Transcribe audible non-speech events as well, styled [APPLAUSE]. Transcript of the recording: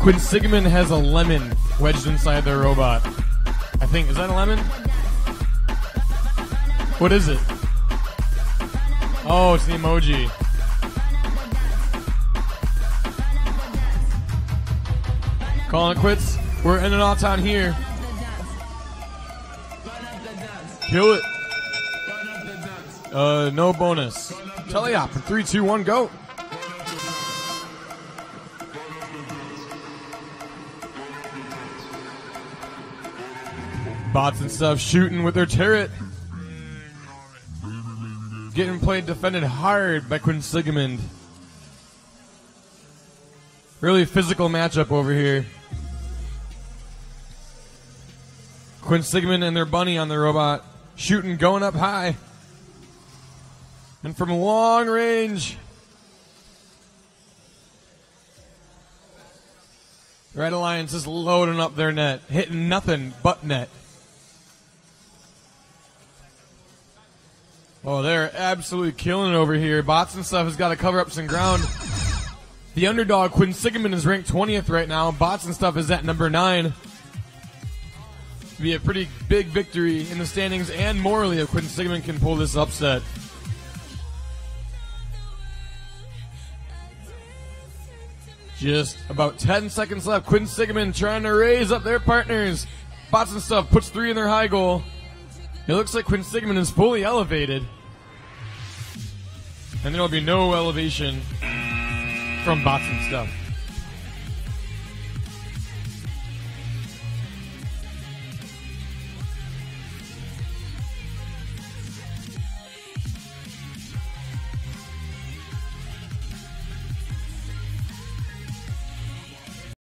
Quinsigamond has a lemon wedged inside their robot. I think, is that a lemon? What is it? Oh, it's the emoji. Calling it quits. We're ending all town here. Kill it. Uh, no bonus. Teleop in three, two, one, go. Bots and stuff shooting with their turret. Getting played defended hard by Quinsigamond. Really physical matchup over here. Quinsigamond and their bunny on the robot shooting, going up high. And from long range. Red Alliance is loading up their net, hitting nothing but net. Oh, they're absolutely killing it over here. Bots and stuff has got to cover up some ground. [LAUGHS] The underdog, Quinsigamond, is ranked 20th right now. Bots and stuff is at number 9. Be a pretty big victory in the standings and morally if Quinsigamond can pull this upset. Just about 10 seconds left. Quinsigamond trying to raise up their partners. Bots and stuff puts three in their high goal. It looks like Quinsigamond is fully elevated. And there will be no elevation from bots and stuff.